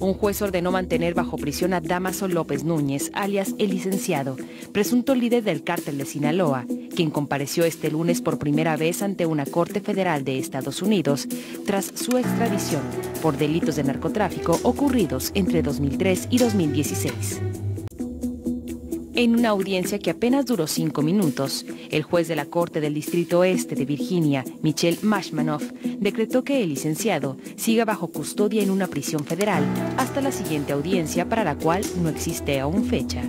un juez ordenó mantener bajo prisión a Damaso López Núñez, alias el licenciado, presunto líder del cártel de Sinaloa, quien compareció este lunes por primera vez ante una corte federal de Estados Unidos tras su extradición por delitos de narcotráfico ocurridos entre 2003 y 2016. En una audiencia que apenas duró cinco minutos, el juez de la Corte del Distrito Este de Virginia, Michelle Mashmanoff, decretó que el licenciado siga bajo custodia en una prisión federal hasta la siguiente audiencia para la cual no existe aún fecha.